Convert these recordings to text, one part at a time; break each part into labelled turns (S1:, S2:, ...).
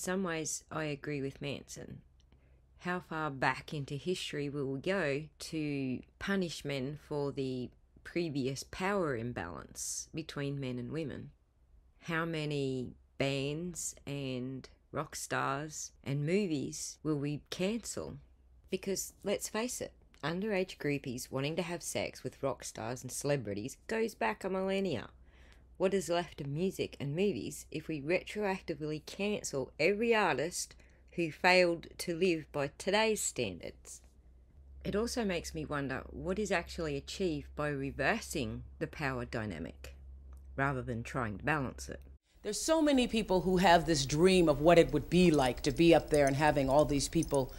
S1: Some ways, I agree with Manson. How far back into history will we go to punish men for the previous power imbalance between men and women? How many bands and rock stars and movies will we cancel? Because let's face it, underage groupies wanting to have sex with rock stars and celebrities goes back a millennia. What is left of music and movies if we retroactively cancel every artist who failed to live by today's standards? It also makes me wonder what is actually achieved by reversing the power dynamic rather than trying to balance it.
S2: There's so many people who have this dream of what it would be like to be up there and having all these people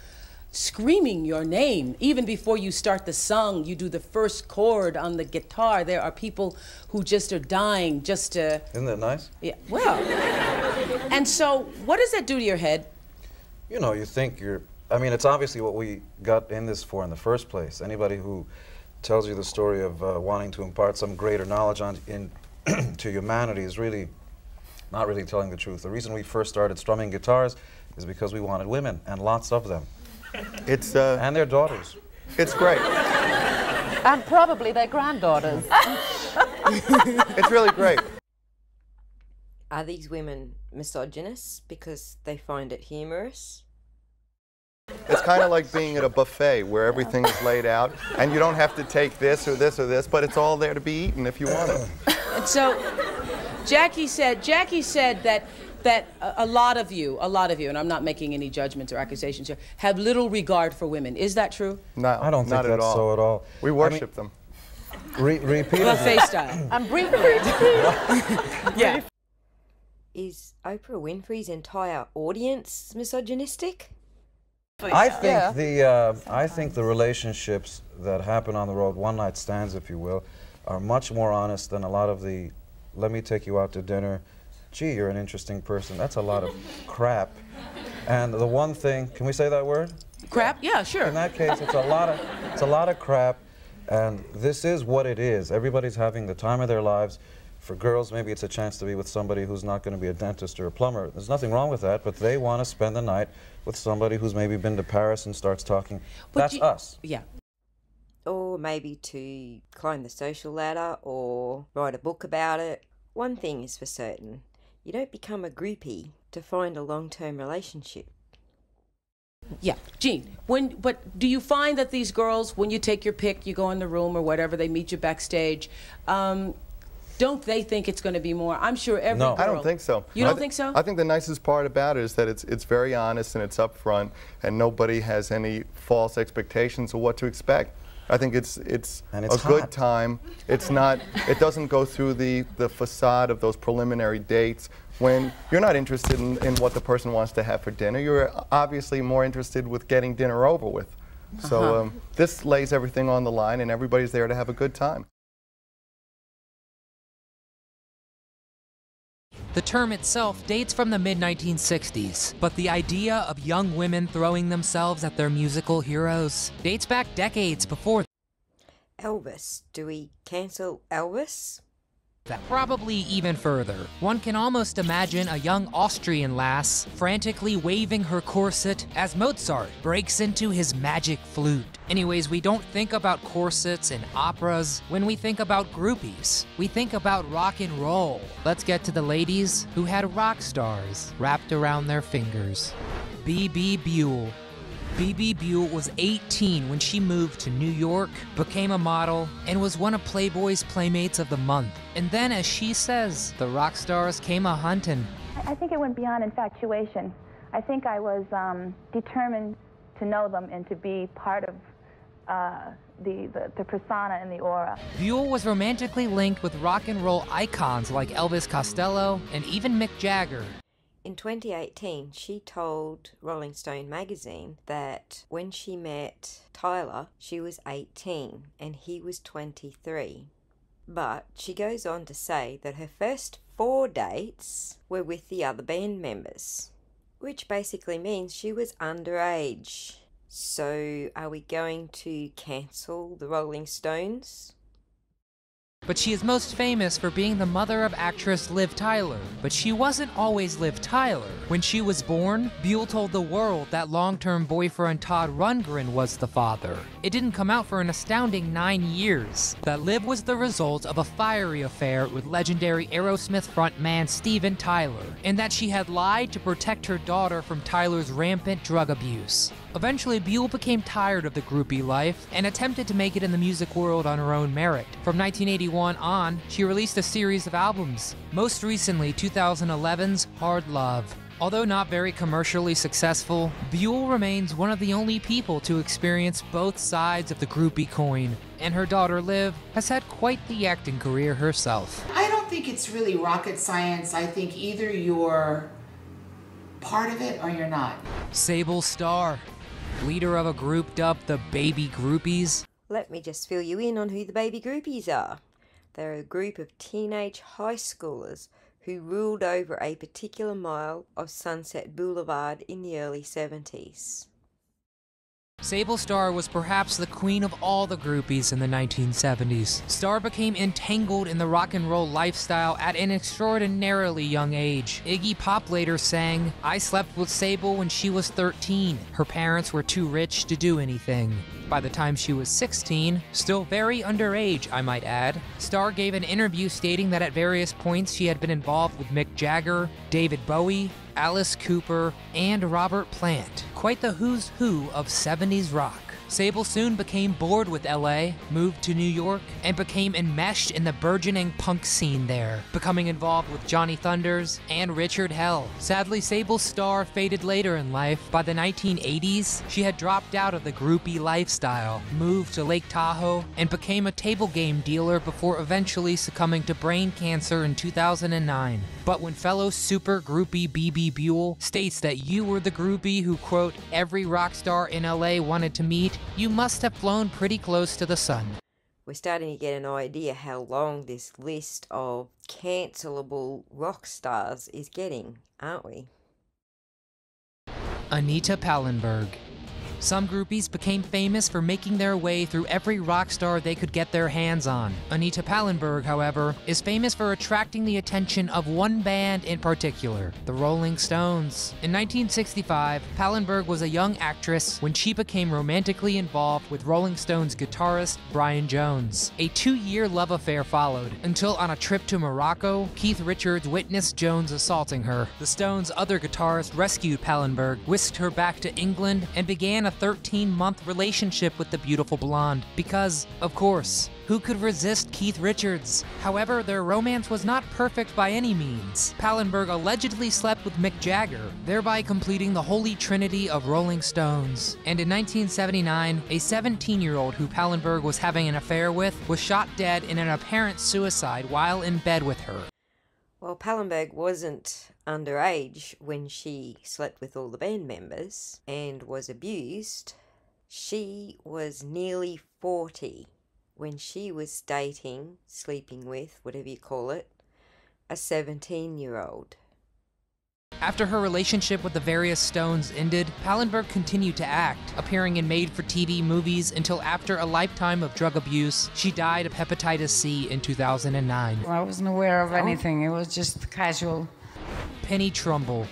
S2: screaming your name. Even before you start the song, you do the first chord on the guitar. There are people who just are dying just to.
S3: Isn't that nice?
S2: Yeah, well. and so, what does that do to your head?
S3: You know, you think you're. I mean, it's obviously what we got in this for in the first place. Anybody who tells you the story of uh, wanting to impart some greater knowledge on in to humanity is really not really telling the truth. The reason we first started strumming guitars is because we wanted women and lots of them.
S4: It's uh,
S3: and their daughters.
S4: It's great.
S5: and probably their granddaughters.
S4: it's really great.
S1: Are these women misogynists because they find it humorous?
S4: It's kind of like being at a buffet where everything is laid out and you don't have to take this or this or this, but it's all there to be eaten if you want it.
S2: So Jackie said Jackie said that that a lot of you, a lot of you, and I'm not making any judgments or accusations here, have little regard for women. Is that true?
S4: No,
S3: I don't think that's
S4: at
S3: so at all.
S4: We worship I mean,
S3: them. Re repeatedly.
S2: Buffet style.
S5: I'm briefly.
S2: yeah.
S1: Is Oprah Winfrey's entire audience misogynistic?
S3: I think yeah. the uh, I think the relationships that happen on the road, one night stands, if you will, are much more honest than a lot of the. Let me take you out to dinner gee, you're an interesting person. That's a lot of crap. And the one thing, can we say that word?
S2: Crap? Yeah, sure.
S3: In that case, it's a lot of, it's a lot of crap. And this is what it is. Everybody's having the time of their lives. For girls, maybe it's a chance to be with somebody who's not going to be a dentist or a plumber. There's nothing wrong with that, but they want to spend the night with somebody who's maybe been to Paris and starts talking. But That's you, us.
S2: Yeah.
S1: Or maybe to climb the social ladder or write a book about it. One thing is for certain you don't become a groupie to find a long term relationship.
S2: Yeah, Jean. When but do you find that these girls, when you take your pick, you go in the room or whatever, they meet you backstage. Um, don't they think it's going to be more? I'm sure every
S4: no.
S2: girl.
S4: I don't think so.
S2: You don't think so?
S4: I think the nicest part about it is that it's it's very honest and it's upfront, and nobody has any false expectations of what to expect. I think it's it's, it's a hot. good time. It's not. It doesn't go through the the facade of those preliminary dates when you're not interested in, in what the person wants to have for dinner. You're obviously more interested with getting dinner over with. So uh -huh. um, this lays everything on the line, and everybody's there to have a good time.
S6: The term itself dates from the mid 1960s, but the idea of young women throwing themselves at their musical heroes dates back decades before.
S1: Elvis. Do we cancel Elvis?
S6: That probably even further. One can almost imagine a young Austrian lass frantically waving her corset as Mozart breaks into his magic flute. Anyways, we don't think about corsets and operas when we think about groupies. We think about rock and roll. Let's get to the ladies who had rock stars wrapped around their fingers. Bebe Buell Bebe Buell was 18 when she moved to New York, became a model, and was one of Playboy's Playmates of the Month. And then, as she says, the rock stars came a hunting.
S7: I think it went beyond infatuation. I think I was um, determined to know them and to be part of uh, the, the, the, persona and the aura.
S6: Buell was romantically linked with rock and roll icons like Elvis Costello and even Mick Jagger.
S1: In 2018, she told Rolling Stone magazine that when she met Tyler, she was 18 and he was 23. But she goes on to say that her first four dates were with the other band members, which basically means she was underage. So, are we going to cancel the Rolling Stones?
S6: But she is most famous for being the mother of actress Liv Tyler. But she wasn't always Liv Tyler. When she was born, Buell told the world that long term boyfriend Todd Rundgren was the father. It didn't come out for an astounding nine years. That Liv was the result of a fiery affair with legendary Aerosmith frontman Steven Tyler, and that she had lied to protect her daughter from Tyler's rampant drug abuse. Eventually, Buell became tired of the groupie life and attempted to make it in the music world on her own merit. From 1981 on, she released a series of albums, most recently 2011's Hard Love. Although not very commercially successful, Buell remains one of the only people to experience both sides of the groupie coin, and her daughter Liv has had quite the acting career herself.
S8: I don't think it's really rocket science. I think either you're part of it or you're not.
S6: Sable Starr, leader of a group dubbed the Baby Groupies.
S1: Let me just fill you in on who the Baby Groupies are. They're a group of teenage high schoolers who ruled over a particular mile of Sunset Boulevard in the early 70s.
S6: Sable Starr was perhaps the queen of all the groupies in the 1970s. Starr became entangled in the rock and roll lifestyle at an extraordinarily young age. Iggy Pop later sang, I slept with Sable when she was 13. Her parents were too rich to do anything. By the time she was 16, still very underage, I might add, Starr gave an interview stating that at various points she had been involved with Mick Jagger, David Bowie, Alice Cooper, and Robert Plant. Quite the who's who of 70s rock. Sable soon became bored with LA, moved to New York, and became enmeshed in the burgeoning punk scene there, becoming involved with Johnny Thunders and Richard Hell. Sadly, Sable's star faded later in life. By the 1980s, she had dropped out of the groupie lifestyle, moved to Lake Tahoe, and became a table game dealer before eventually succumbing to brain cancer in 2009. But when fellow super groupie Bebe Buell states that you were the groupie who, quote, every rock star in LA wanted to meet, you must have flown pretty close to the sun.
S1: We're starting to get an idea how long this list of cancelable rock stars is getting, aren't we?
S6: Anita Pallenberg. Some groupies became famous for making their way through every rock star they could get their hands on. Anita Pallenberg, however, is famous for attracting the attention of one band in particular, the Rolling Stones. In 1965, Pallenberg was a young actress when she became romantically involved with Rolling Stones guitarist Brian Jones. A two year love affair followed, until on a trip to Morocco, Keith Richards witnessed Jones assaulting her. The Stones' other guitarist rescued Pallenberg, whisked her back to England, and began a 13 month relationship with the beautiful blonde. Because, of course, who could resist Keith Richards? However, their romance was not perfect by any means. Pallenberg allegedly slept with Mick Jagger, thereby completing the holy trinity of Rolling Stones. And in 1979, a 17 year old who Pallenberg was having an affair with was shot dead in an apparent suicide while in bed with her.
S1: Well, Pallenberg wasn't underage when she slept with all the band members and was abused. She was nearly 40 when she was dating, sleeping with, whatever you call it, a 17 year old.
S6: After her relationship with the various Stones ended, Pallenberg continued to act, appearing in made for TV movies until after a lifetime of drug abuse, she died of hepatitis C in 2009.
S9: I wasn't aware of oh. anything, it was just casual.
S6: Penny Trumbull,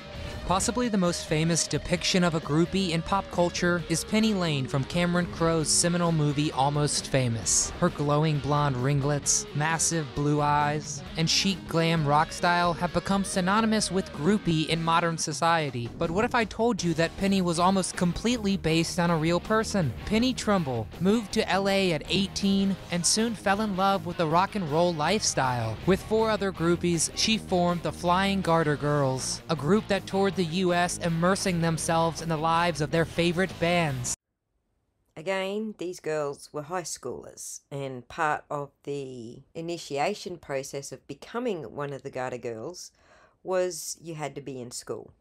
S6: Possibly the most famous depiction of a groupie in pop culture is Penny Lane from Cameron Crowe's seminal movie Almost Famous. Her glowing blonde ringlets, massive blue eyes, and chic glam rock style have become synonymous with groupie in modern society. But what if I told you that Penny was almost completely based on a real person? Penny Trumbull moved to LA at 18 and soon fell in love with the rock and roll lifestyle. With four other groupies, she formed the Flying Garter Girls, a group that toured the US immersing themselves in the lives of their favorite bands.
S1: Again, these girls were high schoolers, and part of the initiation process of becoming one of the Garter Girls was you had to be in school.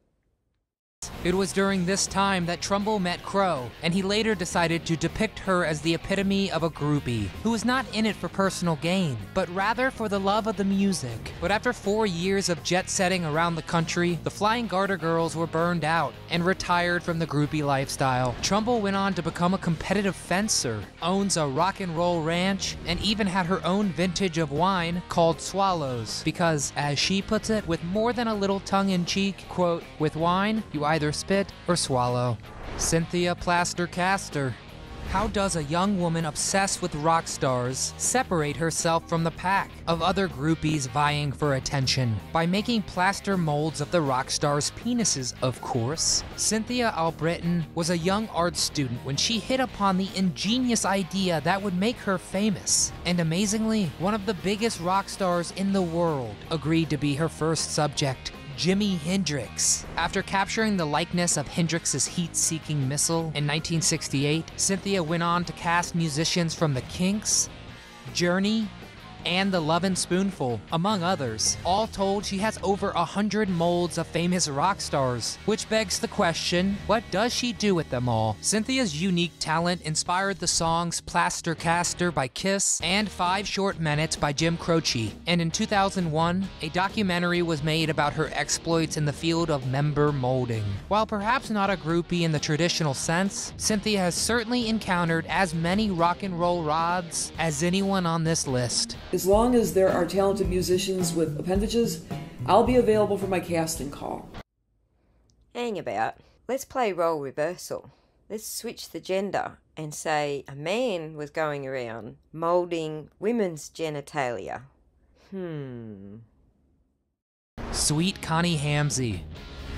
S6: It was during this time that Trumbull met Crowe, and he later decided to depict her as the epitome of a groupie, who was not in it for personal gain, but rather for the love of the music. But after four years of jet setting around the country, the Flying Garter girls were burned out and retired from the groupie lifestyle. Trumbull went on to become a competitive fencer, owns a rock and roll ranch, and even had her own vintage of wine called Swallows, because, as she puts it, with more than a little tongue in cheek, quote, with wine, you either spit or swallow. Cynthia Plaster Caster. How does a young woman obsessed with rock stars separate herself from the pack of other groupies vying for attention? By making plaster molds of the rock stars' penises, of course. Cynthia Albritton was a young art student when she hit upon the ingenious idea that would make her famous. And amazingly, one of the biggest rock stars in the world agreed to be her first subject. Jimi Hendrix. After capturing the likeness of Hendrix's heat seeking missile in 1968, Cynthia went on to cast musicians from The Kinks, Journey, and The Lovin' Spoonful, among others. All told, she has over a hundred molds of famous rock stars, which begs the question, what does she do with them all? Cynthia's unique talent inspired the songs Plaster Caster by Kiss and Five Short Minutes by Jim Croce, and in 2001, a documentary was made about her exploits in the field of member molding. While perhaps not a groupie in the traditional sense, Cynthia has certainly encountered as many rock and roll rods as anyone on this list.
S10: As long as there are talented musicians with appendages, I'll be available for my casting call.
S1: Hang about. Let's play role reversal. Let's switch the gender and say a man was going around moulding women's genitalia. Hmm.
S6: Sweet Connie Hamzy.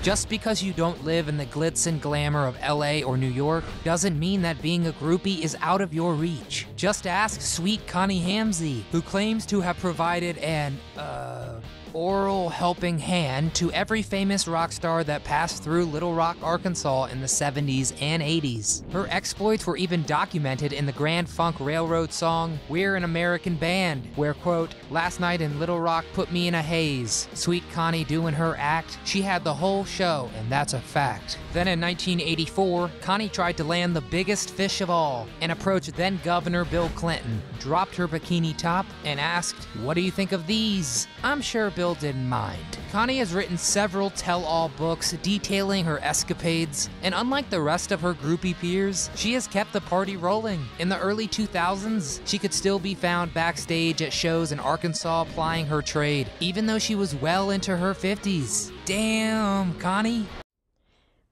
S6: Just because you don't live in the glitz and glamour of LA or New York doesn't mean that being a groupie is out of your reach. Just ask sweet Connie Hamzy, who claims to have provided an, uh, oral helping hand to every famous rock star that passed through Little Rock, Arkansas in the 70s and 80s. Her exploits were even documented in the Grand Funk Railroad song, We're an American Band, where, quote, Last night in Little Rock put me in a haze. Sweet Connie doing her act, she had the whole show, and that's a fact. Then in 1984, Connie tried to land the biggest fish of all and approached then Governor Bill Clinton, dropped her bikini top, and asked, What do you think of these? I'm sure Bill didn't mind. Connie has written several tell all books detailing her escapades, and unlike the rest of her groupie peers, she has kept the party rolling. In the early 2000s, she could still be found backstage at shows in Arkansas plying her trade, even though she was well into her 50s. Damn, Connie.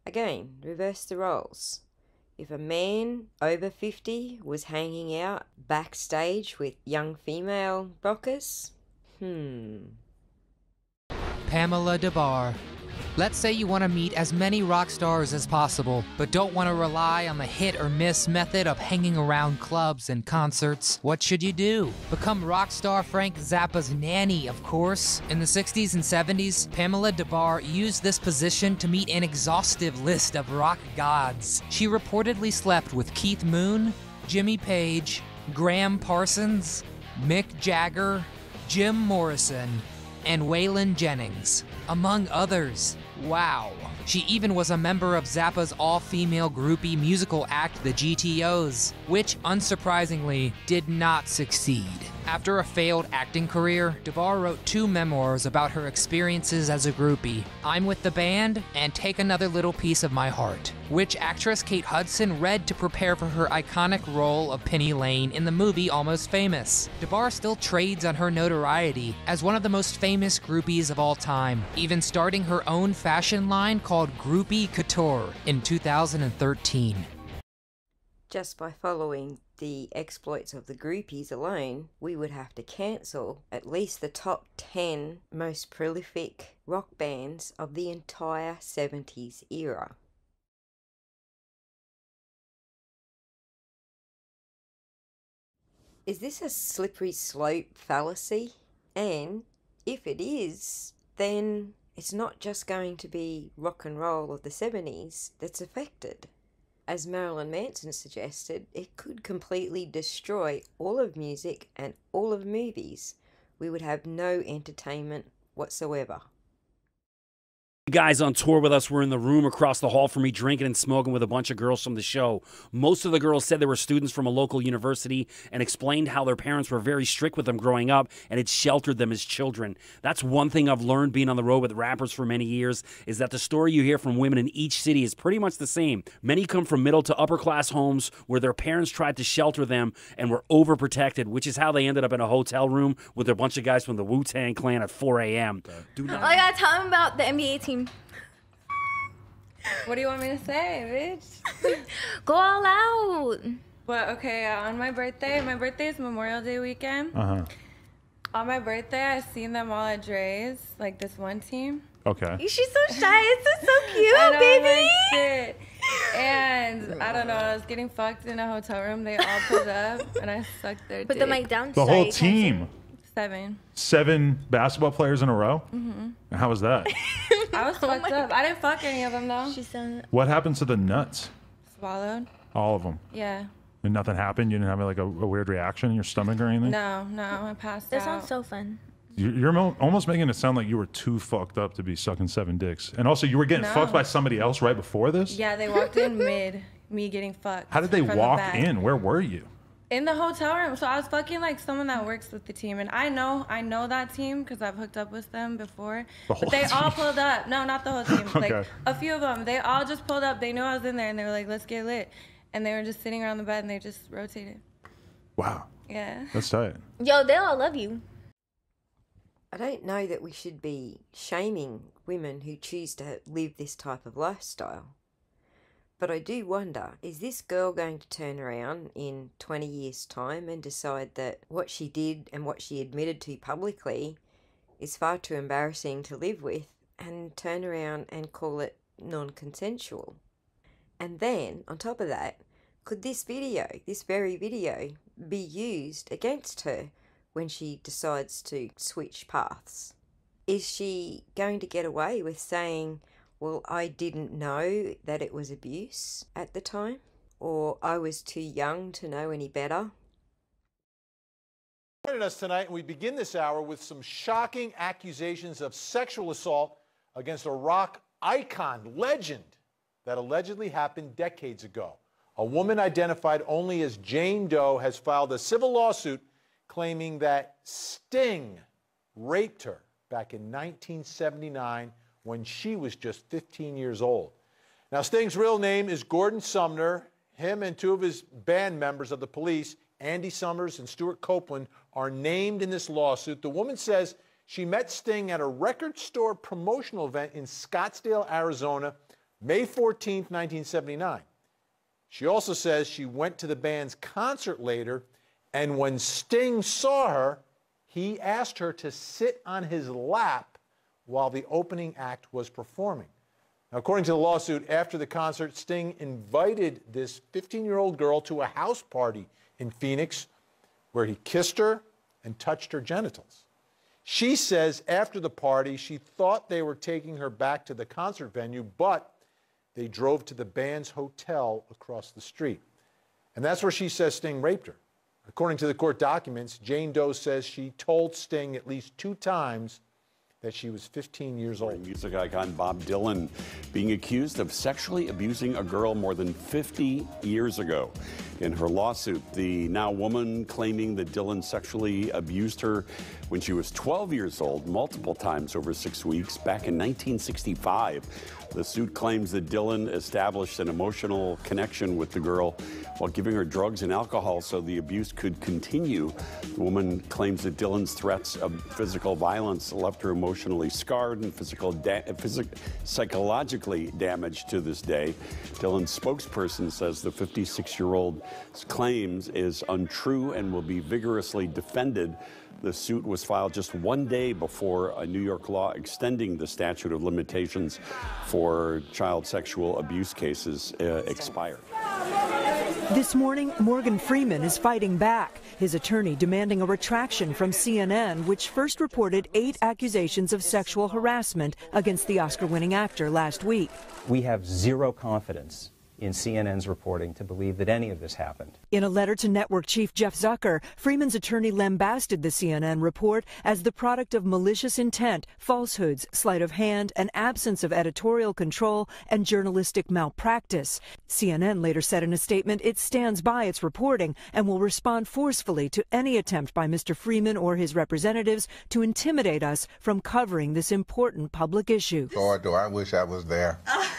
S1: Again, reverse the roles. If a man over 50 was hanging out backstage with young female rockers, hmm.
S6: Pamela Des Barres. Let's say you want to meet as many rock stars as possible, but don't want to rely on the hit or miss method of hanging around clubs and concerts. What should you do? Become rock star Frank Zappa's nanny, of course. In the 60s and 70s, Pamela Des Barres used this position to meet an exhaustive list of rock gods. She reportedly slept with Keith Moon, Jimmy Page, Graham Parsons, Mick Jagger, Jim Morrison, and Waylon Jennings, among others. Wow. She even was a member of Zappa's all female groupie musical act, the GTOs, which, unsurprisingly, did not succeed. After a failed acting career, Barres wrote two memoirs about her experiences as a groupie I'm with the band and Take Another Little Piece of My Heart, which actress Kate Hudson read to prepare for her iconic role of Penny Lane in the movie Almost Famous. Barres still trades on her notoriety as one of the most famous groupies of all time, even starting her own fashion line called Groupie Couture in 2013.
S1: Just by following the exploits of the groupies alone, we would have to cancel at least the top 10 most prolific rock bands of the entire 70s era. Is this a slippery slope fallacy? And if it is, then it's not just going to be rock and roll of the 70s that's affected as Marilyn Manson suggested, it could completely destroy all of music and all of movies. We would have no entertainment whatsoever.
S11: Guys on tour with us were in the room across the hall from me drinking and smoking with a bunch of girls from the show. Most of the girls said they were students from a local university and explained how their parents were very strict with them growing up and it sheltered them as children. That's one thing I've learned being on the road with rappers for many years is that the story you hear from women in each city is pretty much the same. Many come from middle to upper class homes where their parents tried to shelter them and were overprotected, which is how they ended up in a hotel room with a bunch of guys from the Wu Tang Clan at 4 a.m.
S12: Do not. I gotta tell them about the NBA team. What do you want me to say, bitch? Go all out. But okay, uh, on my birthday, my birthday is Memorial Day weekend.
S13: Uh huh.
S12: On my birthday, I seen them all at Dre's, like this one team.
S13: Okay.
S12: She's so shy. It's so cute, I know, baby. Like, shit. And I don't know. I was getting fucked in a hotel room. They all pulled up, and I sucked their. Put dick. the mic down.
S13: The whole team.
S12: Seven.
S13: Seven basketball players in a row.
S12: Mm-hmm.
S13: How was that?
S12: I was fucked up. I didn't fuck any of them though. She said
S13: what happened to the nuts?
S12: swallowed.
S13: All of them.
S12: Yeah.
S13: And nothing happened. You didn't have like a, a weird reaction in your stomach or anything.
S12: No, no, I passed
S14: That
S12: out.
S14: sounds so fun.
S13: You- You're mo- almost making it sound like you were too fucked up to be sucking seven dicks, and also you were getting
S12: No.
S13: fucked by somebody else right before this.
S12: Yeah, they walked in mid me getting fucked.
S13: How did they
S12: from the
S13: walk
S12: back.
S13: in? Where were you?
S12: In the hotel room. So I was fucking like someone that works with the team, and I know I know that team because I've hooked up with them before.
S13: The
S12: but they all pulled up. No, not the whole team. Like a few of them. They all just pulled up. They knew I was in there, and they were like, "Let's get lit," and they were just sitting around the bed, and they just rotated.
S13: Wow,
S12: Yeah.
S13: that's tight.
S14: Yo, they all love you.
S1: I don't know that we should be shaming women who choose to live this type of lifestyle. But I do wonder is this girl going to turn around in 20 years' time and decide that what she did and what she admitted to publicly is far too embarrassing to live with and turn around and call it non consensual? And then, on top of that, could this video, this very video, be used against her when she decides to switch paths? Is she going to get away with saying, well, I didn't know that it was abuse at the time, or I was too young to know any better?
S15: Joining us tonight, and we begin this hour with some shocking accusations of sexual assault against a rock icon, legend, that allegedly happened decades ago. A woman identified only as Jane Doe has filed a civil lawsuit claiming that Sting raped her back in 1979 when she was just 15 years old. Now, Sting's real name is Gordon Sumner. Him and two of his band members of the police, Andy Summers and Stewart Copeland, are named in this lawsuit. The woman says she met Sting at a record store promotional event in Scottsdale, Arizona, May 14, 1979. She also says she went to the band's concert later, and when Sting saw her, he asked her to sit on his lap while the opening act was performing. Now, according to the lawsuit, after the concert, Sting invited this 15 year old girl to a house party in Phoenix where he kissed her and touched her genitals. She says after the party, she thought they were taking her back to the concert venue, but they drove to the band's hotel across the street. And that's where she says Sting raped her. According to the court documents, Jane Doe says she told Sting at least two times that she was 15 years old.
S16: Music icon Bob Dylan being accused of sexually abusing a girl more than 50 years ago. In her lawsuit, the now woman claiming that Dylan sexually abused her when she was 12 years old multiple times over six weeks back in 1965. The suit claims that Dylan established an emotional connection with the girl while giving her drugs and alcohol so the abuse could continue. The woman claims that Dylan's threats of physical violence left her emotionally scarred and physical da- physic- psychologically damaged to this day. Dylan's spokesperson says the 56 year old's claims is untrue and will be vigorously defended. The suit was filed just one day before a New York law extending the statute of limitations for child sexual abuse cases uh, expired.
S17: This morning, Morgan Freeman is fighting back, his attorney demanding a retraction from CNN, which first reported eight accusations of sexual harassment against the Oscar winning actor last week.
S18: We have zero confidence
S14: in CNN's reporting to believe that any of this happened.
S17: In a letter to network chief Jeff Zucker, Freeman's attorney lambasted the CNN report as the product of malicious intent, falsehoods, sleight of hand, an absence of editorial control, and journalistic malpractice. CNN later said in a statement it stands by its reporting and will respond forcefully to any attempt by Mr. Freeman or his representatives to intimidate us from covering this important public issue.
S18: Lord, do I wish I was there.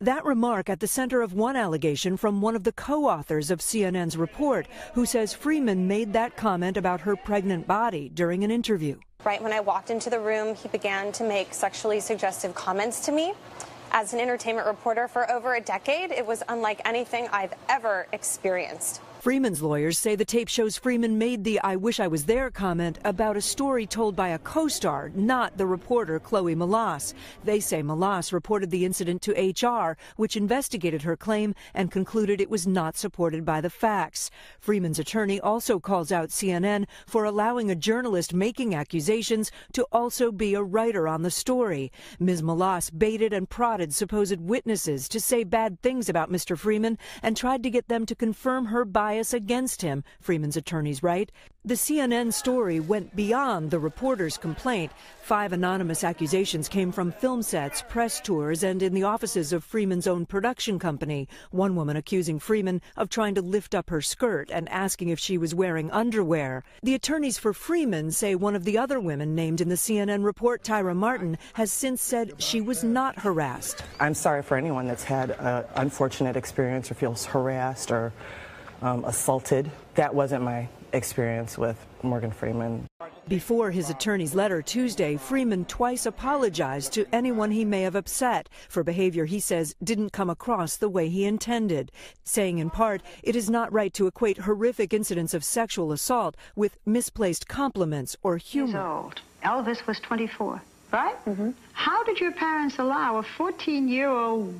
S17: That remark at the center of one allegation from one of the co authors of CNN's report, who says Freeman made that comment about her pregnant body during an interview.
S19: Right when I walked into the room, he began to make sexually suggestive comments to me. As an entertainment reporter for over a decade, it was unlike anything I've ever experienced.
S17: Freeman's lawyers say the tape shows Freeman made the I wish I was there comment about a story told by a co star, not the reporter Chloe Melas. They say Melas reported the incident to HR, which investigated her claim and concluded it was not supported by the facts. Freeman's attorney also calls out CNN for allowing a journalist making accusations to also be a writer on the story. Ms. Melas baited and prodded supposed witnesses to say bad things about Mr. Freeman and tried to get them to confirm her bias bias against him, Freeman's attorneys write. The CNN story went beyond the reporter's complaint. Five anonymous accusations came from film sets, press tours, and in the offices of Freeman's own production company. One woman accusing Freeman of trying to lift up her skirt and asking if she was wearing underwear. The attorneys for Freeman say one of the other women named in the CNN report, Tyra Martin, has since said she was not harassed.
S20: I'm sorry for anyone that's had an unfortunate experience or feels harassed or um, assaulted. That wasn't my experience with Morgan Freeman.
S17: Before his attorney's letter Tuesday, Freeman twice apologized to anyone he may have upset for behavior he says didn't come across the way he intended, saying in part, it is not right to equate horrific incidents of sexual assault with misplaced compliments or humor.
S21: old. Elvis was 24, right? Mm-hmm. How did your parents allow a 14 year old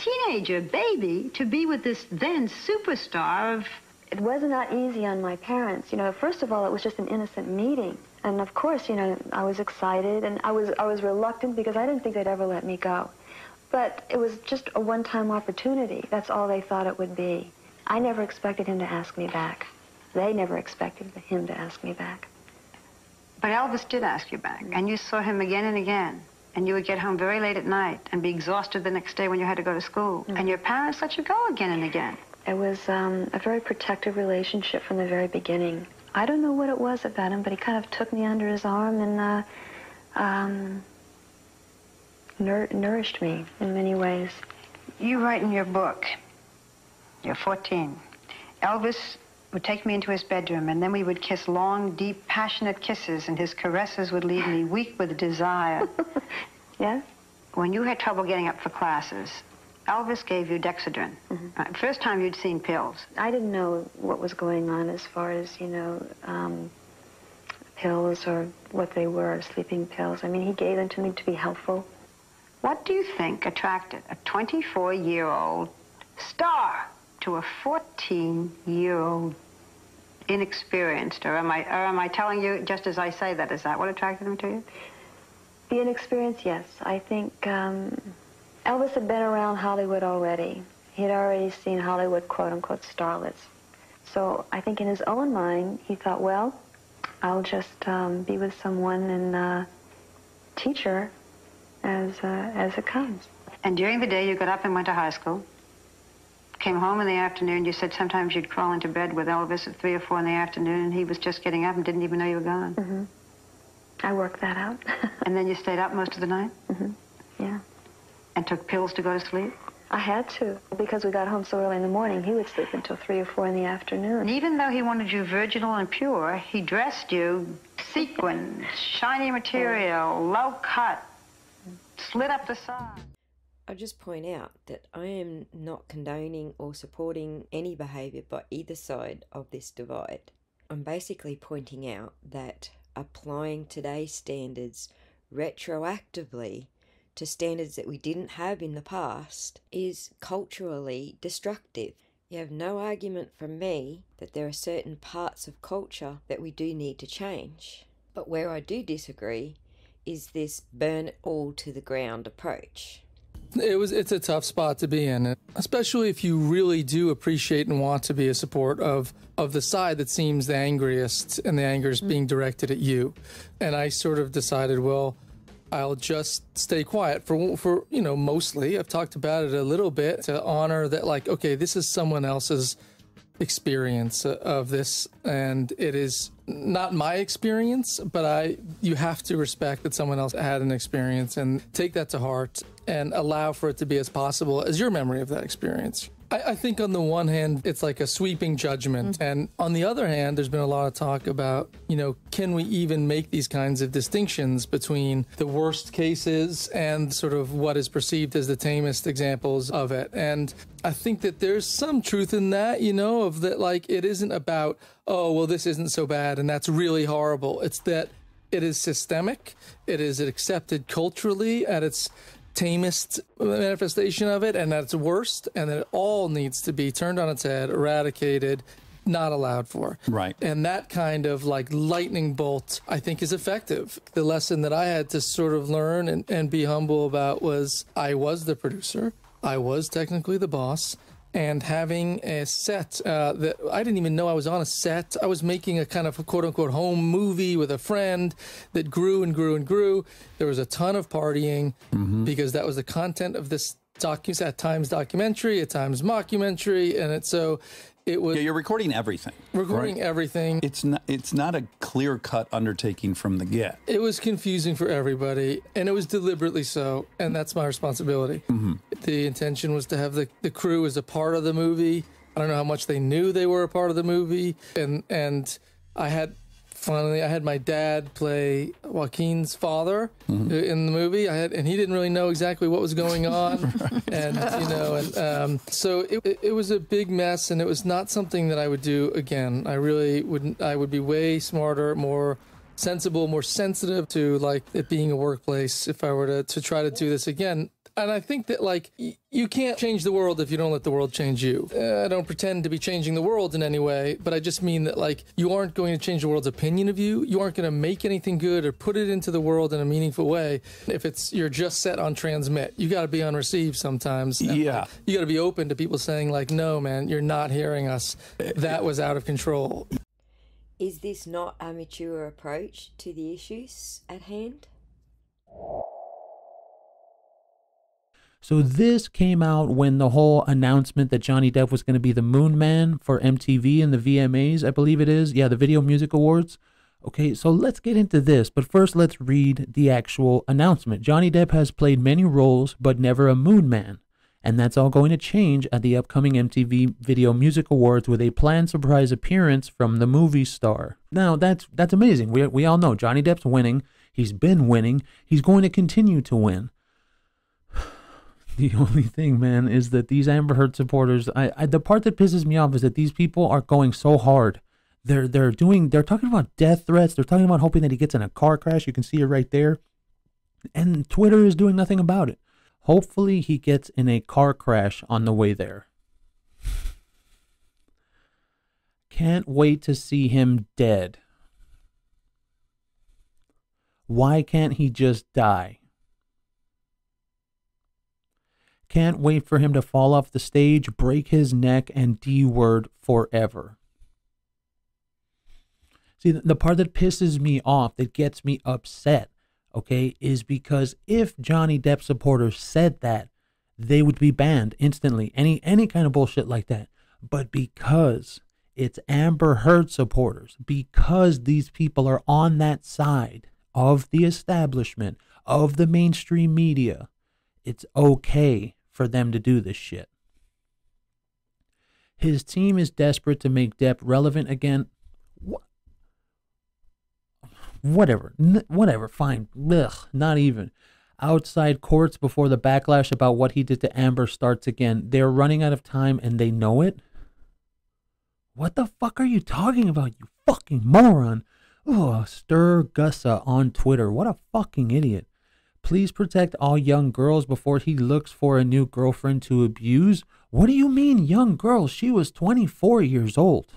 S21: teenager, baby, to be with this then superstar of...
S22: It was not that easy on my parents. You know, first of all, it was just an innocent meeting. And of course, you know, I was excited and I was, I was reluctant because I didn't think they'd ever let me go. But it was just a one-time opportunity. That's all they thought it would be. I never expected him to ask me back. They never expected him to ask me back.
S21: But Elvis did ask you back, and you saw him again and again and you would get home very late at night and be exhausted the next day when you had to go to school. Mm. And your parents let you go again and again.
S22: It was um, a very protective relationship from the very beginning. I don't know what it was about him, but he kind of took me under his arm and uh, um, nur nourished me in many ways.
S21: You write in your book, you're 14. Elvis would take me into his bedroom, and then we would kiss long, deep, passionate kisses, and his caresses would leave me weak with desire.
S22: yes?
S21: When you had trouble getting up for classes, Elvis gave you Dexedrine. Mm -hmm. first time you'd seen pills.
S22: I didn't know what was going on as far as, you know, um, pills or what they were, sleeping pills. I mean, he gave them to me to be helpful.
S21: What do you think attracted a 24-year-old star to a 14-year-old inexperienced, or am I, or am I telling you just as I say that? Is that what attracted him to you?
S22: The inexperienced, yes. I think um, Elvis had been around Hollywood already. He had already seen Hollywood quote-unquote starlets. So I think in his own mind, he thought, well, I'll just um, be with someone and uh, teach her as, uh, as it comes.
S21: And during the day, you got up and went to high school? Came home in the afternoon. You said sometimes you'd crawl into bed with Elvis at 3 or 4 in the afternoon, and he was just getting up and didn't even know you were gone.
S22: Mm-hmm. I worked that out.
S21: and then you stayed up most of the night?
S22: Mm-hmm. Yeah.
S21: And took pills to go to sleep?
S22: I had to. Because we got home so early in the morning, he would sleep until 3 or 4 in the afternoon.
S21: And even though he wanted you virginal and pure, he dressed you sequins, shiny material, low cut, slit up the side.
S1: I just point out that I am not condoning or supporting any behaviour by either side of this divide. I'm basically pointing out that applying today's standards retroactively to standards that we didn't have in the past is culturally destructive. You have no argument from me that there are certain parts of culture that we do need to change. But where I do disagree is this burn it all to the ground approach.
S23: It was it's a tough spot to be in, especially if you really do appreciate and want to be a support of of the side that seems the angriest and the anger is mm. being directed at you. And I sort of decided, well, I'll just stay quiet for for you know mostly. I've talked about it a little bit to honor that like okay, this is someone else's experience of this and it is not my experience but i you have to respect that someone else had an experience and take that to heart and allow for it to be as possible as your memory of that experience I, I think on the one hand, it's like a sweeping judgment. Mm-hmm. And on the other hand, there's been a lot of talk about, you know, can we even make these kinds of distinctions between the worst cases and sort of what is perceived as the tamest examples of it? And I think that there's some truth in that, you know, of that, like, it isn't about, oh, well, this isn't so bad and that's really horrible. It's that it is systemic, it is accepted culturally and its tamest manifestation of it and that's worst and that it all needs to be turned on its head eradicated not allowed for.
S24: Right.
S23: And that kind of like lightning bolt i think is effective. The lesson that i had to sort of learn and, and be humble about was i was the producer. I was technically the boss and having a set uh, that I didn't even know I was on a set. I was making a kind of quote unquote home movie with a friend that grew and grew and grew. There was a ton of partying mm-hmm. because that was the content of this docu at times documentary, at times mockumentary, and it so it was.
S24: Yeah, you're recording everything.
S23: Recording right? everything.
S24: It's not. It's not a clear cut undertaking from the get.
S23: It was confusing for everybody, and it was deliberately so, and that's my responsibility. Mm-hmm. The intention was to have the the crew as a part of the movie. I don't know how much they knew they were a part of the movie, and and I had finally I had my dad play Joaquin's father mm-hmm. in the movie. I had, and he didn't really know exactly what was going on, right. and you know, and um, so it, it was a big mess, and it was not something that I would do again. I really wouldn't. I would be way smarter, more sensible, more sensitive to like it being a workplace if I were to, to try to do this again and I think that like y- you can't change the world if you don't let the world change you. Uh, I don't pretend to be changing the world in any way, but I just mean that like you aren't going to change the world's opinion of you. You aren't going to make anything good or put it into the world in a meaningful way if it's you're just set on transmit. You got to be on receive sometimes.
S24: Yeah.
S23: You got to be open to people saying like, "No, man, you're not hearing us. That was out of control."
S1: Is this not a mature approach to the issues at hand?
S25: So this came out when the whole announcement that Johnny Depp was going to be the Moon Man for MTV and the VMAs, I believe it is. Yeah, the Video Music Awards. Okay, so let's get into this, but first let's read the actual announcement. Johnny Depp has played many roles, but never a Moon Man. And that's all going to change at the upcoming MTV Video Music Awards with a planned surprise appearance from the movie star. Now, that's that's amazing. We, we all know Johnny Depp's winning. He's been winning. He's going to continue to win. The only thing, man, is that these Amber Heard supporters, I, I the part that pisses me off is that these people are going so hard. They're they're doing they're talking about death threats. They're talking about hoping that he gets in a car crash. You can see it right there. And Twitter is doing nothing about it. Hopefully he gets in a car crash on the way there. Can't wait to see him dead. Why can't he just die? Can't wait for him to fall off the stage, break his neck, and D word forever. See, the part that pisses me off, that gets me upset, okay, is because if Johnny Depp supporters said that, they would be banned instantly. Any any kind of bullshit like that. But because it's Amber Heard supporters, because these people are on that side of the establishment, of the mainstream media, it's okay for them to do this shit. His team is desperate to make Depp relevant again. What? Whatever. N- whatever. Fine. Ugh, not even. Outside courts before the backlash about what he did to Amber starts again. They're running out of time and they know it. What the fuck are you talking about, you fucking moron? Oh, stir Gussa on Twitter. What a fucking idiot. Please protect all young girls before he looks for a new girlfriend to abuse. What do you mean, young girl? She was 24 years old.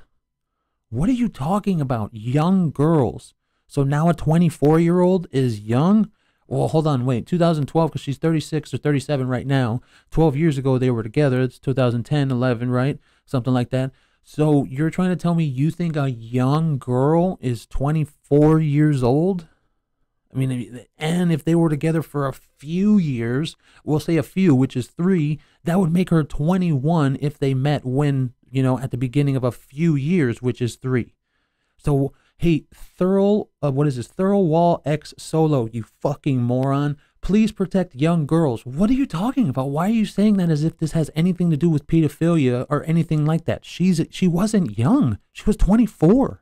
S25: What are you talking about? Young girls. So now a 24 year old is young? Well, hold on, wait. 2012, because she's 36 or 37 right now. 12 years ago, they were together. It's 2010, 11, right? Something like that. So you're trying to tell me you think a young girl is 24 years old? I mean, and if they were together for a few years, we'll say a few, which is three, that would make her 21 if they met when, you know, at the beginning of a few years, which is three. So, hey, Thurl, uh, what is this? Thurl Wall X Solo, you fucking moron. Please protect young girls. What are you talking about? Why are you saying that as if this has anything to do with pedophilia or anything like that? She's she wasn't young. She was 24.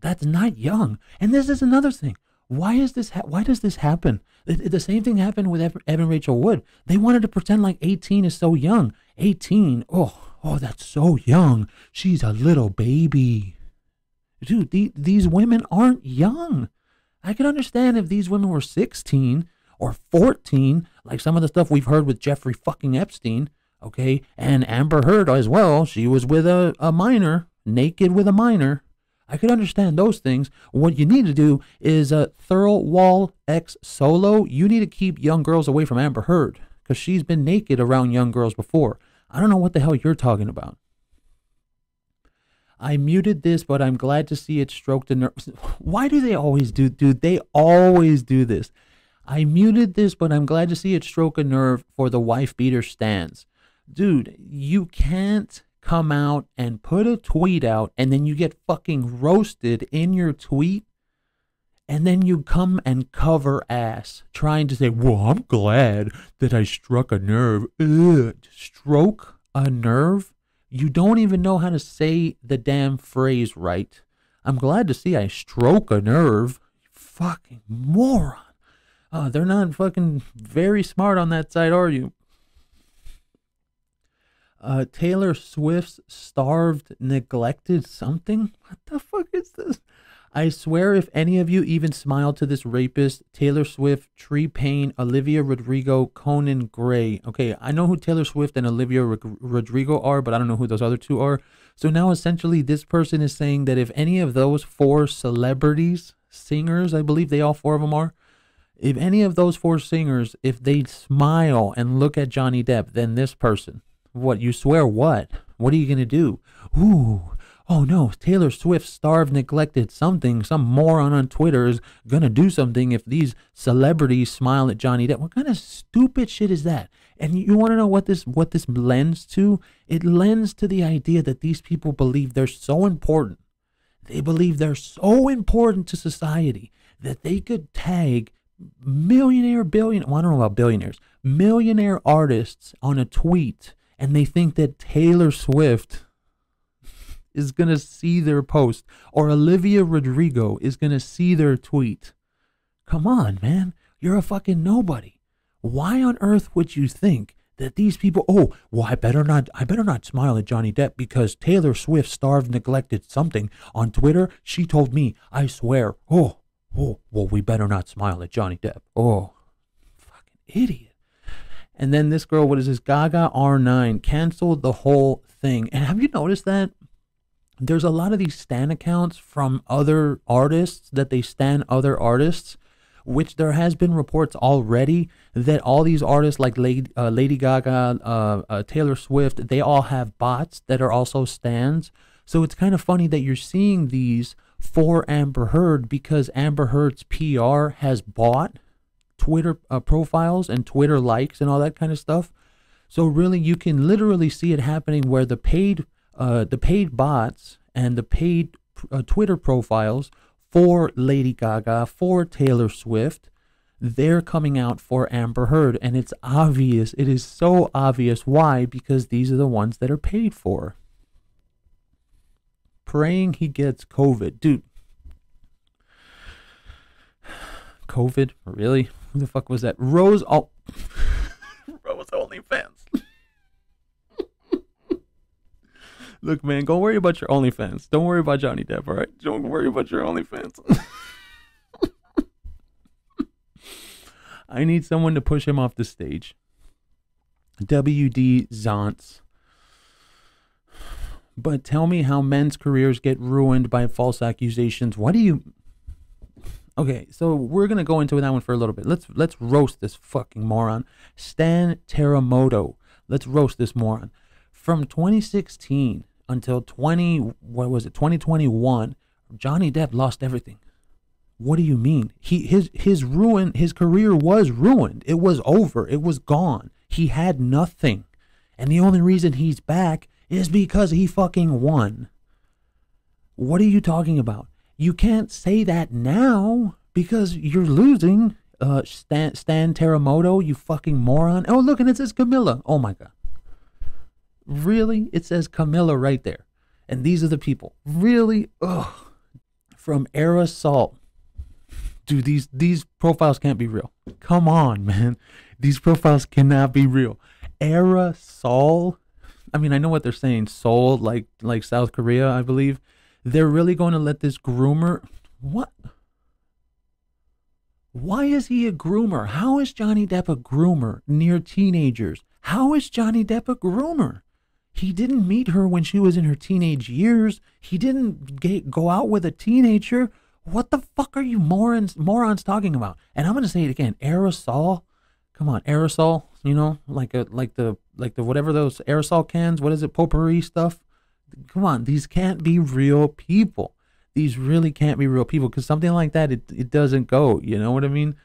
S25: That's not young. And this is another thing. Why is this? Ha- why does this happen? The, same thing happened with Evan, Evan Rachel Wood. They wanted to pretend like 18 is so young. 18. Oh, oh, that's so young. She's a little baby. Dude, the, these women aren't young. I can understand if these women were 16 or 14, like some of the stuff we've heard with Jeffrey fucking Epstein, okay, and Amber Heard as well. She was with a, a minor, naked with a minor. I could understand those things. What you need to do is a thorough wall X solo. You need to keep young girls away from Amber Heard because she's been naked around young girls before. I don't know what the hell you're talking about. I muted this, but I'm glad to see it stroked a nerve. Why do they always do? Do they always do this? I muted this, but I'm glad to see it stroke a nerve for the wife beater stands. Dude, you can't come out and put a tweet out and then you get fucking roasted in your tweet and then you come and cover ass trying to say, Well, I'm glad that I struck a nerve. Ugh. Stroke a nerve? You don't even know how to say the damn phrase right. I'm glad to see I stroke a nerve. Fucking moron. Uh, they're not fucking very smart on that side, are you? Uh, Taylor Swift's starved, neglected something? What the fuck is this? I swear, if any of you even smile to this rapist, Taylor Swift, Tree Paine, Olivia Rodrigo, Conan Gray. Okay, I know who Taylor Swift and Olivia Rodrigo are, but I don't know who those other two are. So now essentially, this person is saying that if any of those four celebrities, singers, I believe they all four of them are, if any of those four singers, if they smile and look at Johnny Depp, then this person, what, you swear what? What are you to do? Ooh, oh no, Taylor Swift starved, neglected something. Some moron on Twitter is to do something if these celebrities smile at Johnny Depp. What kind of stupid shit is that? And you want to know what this what this lends to? It lends to the idea that these people believe they're so important. They believe they're so important to society that they could tag millionaire billion well, I don't know about billionaires, millionaire artists on a tweet and they think that Taylor Swift is going to see their post or Olivia Rodrigo is going to see their tweet. Come on, man. You're a fucking nobody. Why on earth would you think that these people, oh, well, I better not, I better not smile at Johnny Depp because Taylor Swift starved, neglected something on Twitter. She told me, I swear, oh, oh, well, we better not smile at Johnny Depp. Oh, fucking idiot. And then this girl, what is this? Gaga R9 canceled the whole thing. And have you noticed that? There's a lot of these Stan accounts from other artists that they stan other artists, which there has been reports already that all these artists like Lady, uh, Lady Gaga, uh, uh, Taylor Swift, they all have bots that are also stands. So it's kind of funny that you're seeing these for Amber Heard because Amber Heard's PR has bought Twitter uh, profiles and Twitter likes and all that kind of stuff. So really, you can literally see it happening where the paid, uh, the paid bots and the paid uh, Twitter profiles for Lady Gaga, for Taylor Swift, they're coming out for Amber Heard, and it's obvious. It is so obvious. Why? Because these are the ones that are paid for praying he gets COVID. Dude. COVID? Really? Who the fuck was that? Rose all Rose OnlyFans. Look, man, go worry about your OnlyFans. Don't worry about Johnny Depp, all right? Don't worry about your OnlyFans. I need someone to push him off the stage. WD Zantz. But tell me how men's careers get ruined by false accusations. What do you. Okay, so we're gonna go into that one for a little bit. Let's let's roast this fucking moron, Stan Teramoto. Let's roast this moron. From 2016 until 20, what was it, 2021, Johnny Depp lost everything. What do you mean? He his his ruin his career was ruined. It was over. It was gone. He had nothing. And the only reason he's back is because he fucking won. What are you talking about? You can't say that now because you're losing. Uh, Stan, Stan Teramoto, you fucking moron. Oh, look, and it says Camilla. Oh my God. Really? It says Camilla right there. And these are the people. Really? Ugh. From Aerosol. Dude, these, these profiles can't be real. Come on, man. These profiles cannot be real. Aerosol. I mean, I know what they're saying. Seoul, like like South Korea, I believe. They're really going to let this groomer. What? Why is he a groomer? How is Johnny Depp a groomer near teenagers? How is Johnny Depp a groomer? He didn't meet her when she was in her teenage years. He didn't get, go out with a teenager. What the fuck are you morons morons talking about? And I'm gonna say it again. Aerosol, come on, aerosol. You know, like a like the like the whatever those aerosol cans. What is it? Potpourri stuff. Come on, these can't be real people. These really can't be real people because something like that it it doesn't go. You know what I mean?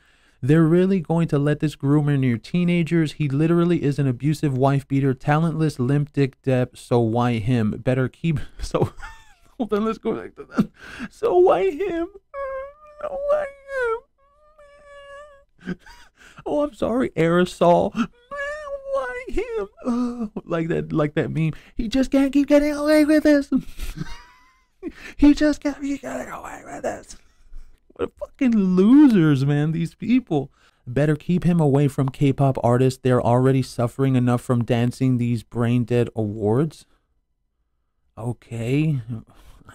S25: They're really going to let this groomer near teenagers. He literally is an abusive wife beater, talentless limp dick Depp. So why him? Better keep so. Hold on, let's go back to that. So why him? So why him? Oh, I'm sorry, aerosol. Why him? Oh, like that, like that meme. He just can't keep getting away with this. he just can't keep getting away with this. What a fucking losers, man! These people. Better keep him away from K-pop artists. They're already suffering enough from dancing these brain dead awards. Okay,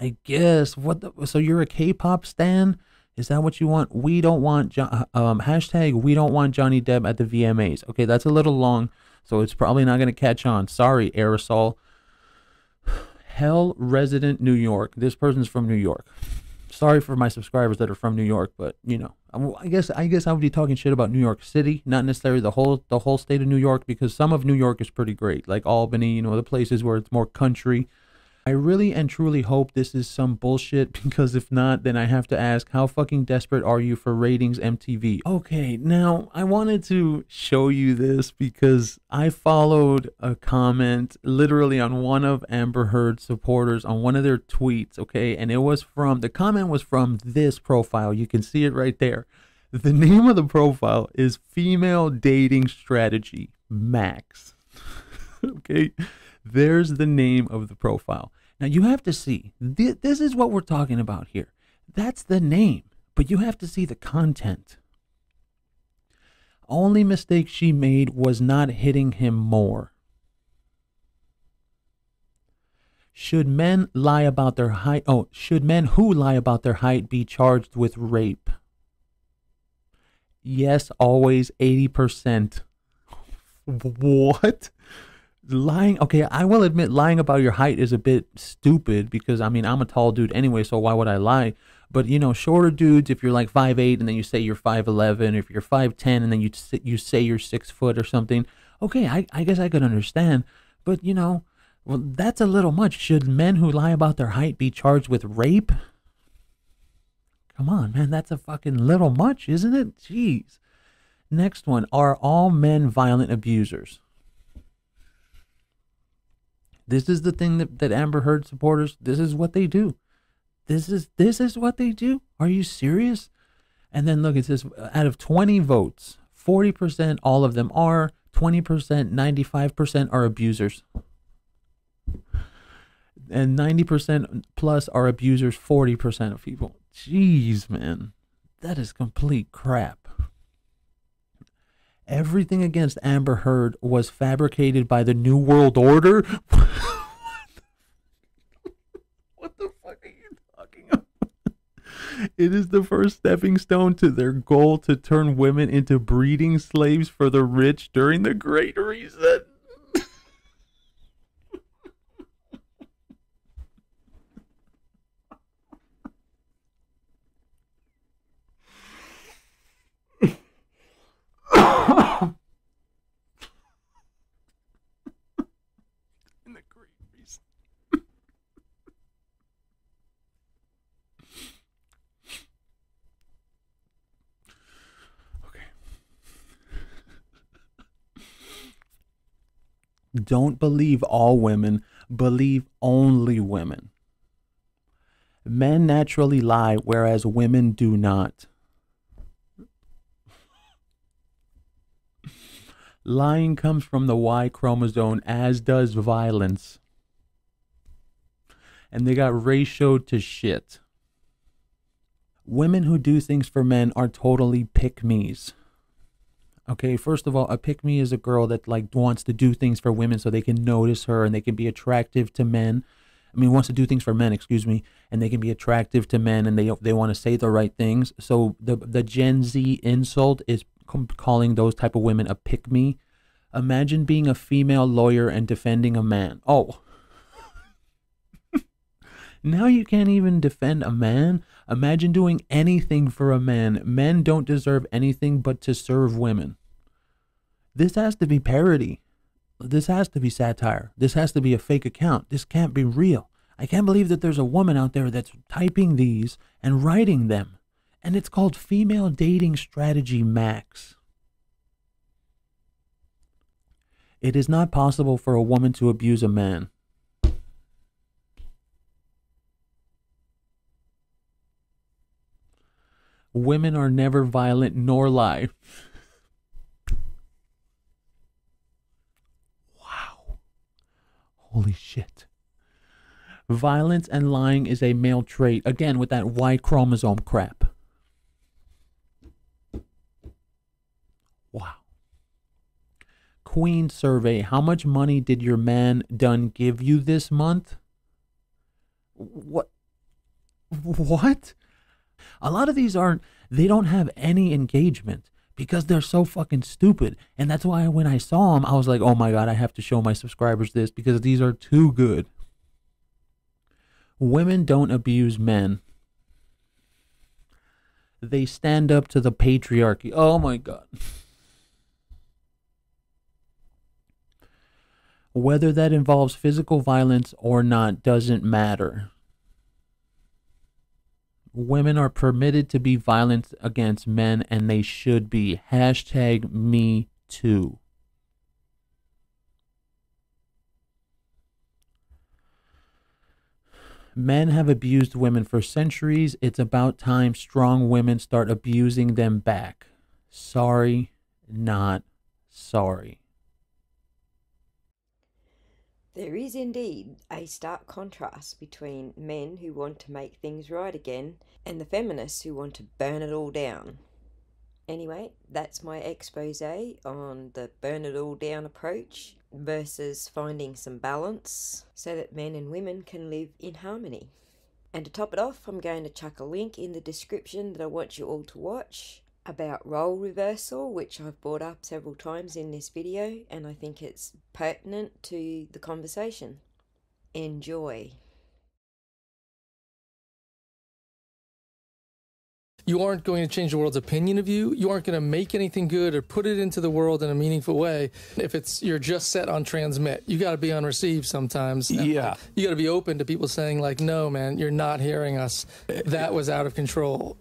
S25: I guess. What? The, so you're a K-pop stan? Is that what you want? We don't want jo- um hashtag we don't want Johnny Depp at the VMAs. Okay, that's a little long, so it's probably not gonna catch on. Sorry, aerosol. Hell resident New York. This person's from New York. Sorry for my subscribers that are from New York, but you know, I guess I guess I would be talking shit about New York City, not necessarily the whole the whole state of New York, because some of New York is pretty great, like Albany, you know, the places where it's more country. I really and truly hope this is some bullshit because if not, then I have to ask how fucking desperate are you for ratings MTV? Okay, now I wanted to show you this because I followed a comment literally on one of Amber Heard's supporters on one of their tweets, okay? And it was from the comment was from this profile. You can see it right there. The name of the profile is Female Dating Strategy Max. okay? There's the name of the profile. Now you have to see, th- this is what we're talking about here. That's the name, but you have to see the content. Only mistake she made was not hitting him more. Should men lie about their height? Oh, should men who lie about their height be charged with rape? Yes, always 80%. What? Lying okay i will admit lying about your height is a bit stupid because i mean i'm a tall dude anyway so why would i lie? But you know shorter dudes if you're like 5'8 and then you say you're 5'11 if you're 5'10 and then you you say you're six foot or something okay I, I guess i could understand. But you know well that's a little much. Should men who lie about their height be charged with rape? Come on man that's a fucking little much isn't it? Jeez. Next one are all men violent abusers this is the thing that, that Amber Heard supporters, this is what they do. This is this is what they do. Are you serious? And then look, it says uh, out of 20 votes, 40% all of them are, 20%, 95% are abusers. And 90% plus are abusers, 40% of people. Jeez, man. That is complete crap. Everything against Amber Heard was fabricated by the New World Order. what the fuck are you talking about? It is the first stepping stone to their goal to turn women into breeding slaves for the rich during the Great Reset. Don't believe all women, believe only women. Men naturally lie, whereas women do not. Lying comes from the Y chromosome, as does violence. And they got ratioed to shit. Women who do things for men are totally pick me's. Okay, first of all, a pick me is a girl that like wants to do things for women so they can notice her and they can be attractive to men. I mean, wants to do things for men, excuse me, and they can be attractive to men and they they want to say the right things. So the the Gen Z insult is calling those type of women a pick me. Imagine being a female lawyer and defending a man. Oh. now you can't even defend a man. Imagine doing anything for a man. Men don't deserve anything but to serve women. This has to be parody. This has to be satire. This has to be a fake account. This can't be real. I can't believe that there's a woman out there that's typing these and writing them. And it's called Female Dating Strategy Max. It is not possible for a woman to abuse a man. Women are never violent nor lie. wow. Holy shit. Violence and lying is a male trait. Again, with that Y chromosome crap. Wow. Queen survey. How much money did your man done give you this month? What? What? A lot of these aren't, they don't have any engagement because they're so fucking stupid. And that's why when I saw them, I was like, oh my God, I have to show my subscribers this because these are too good. Women don't abuse men. They stand up to the patriarchy. Oh my God. Whether that involves physical violence or not doesn't matter women are permitted to be violent against men and they should be. Hashtag me too. Men have abused women for centuries. It's about time strong women start abusing them back. Sorry, not sorry.
S1: There is indeed a stark contrast between men who want to make things right again and the feminists who want to burn it all down. Anyway, that's my expose on the burn it all down approach versus finding some balance so that men and women can live in harmony. And to top it off, I'm going to chuck a link in the description that I want you all to watch about role reversal, which I've brought up several times in this video, and I think it's pertinent to the conversation. Enjoy.
S23: you aren't going to change the world's opinion of you. You aren't going to make anything good or put it into the world in a meaningful way if it's you're just set on transmit. You got to be on receive sometimes.
S24: Yeah.
S23: You got to be open to people saying like, "No, man, you're not hearing us. That was out of control."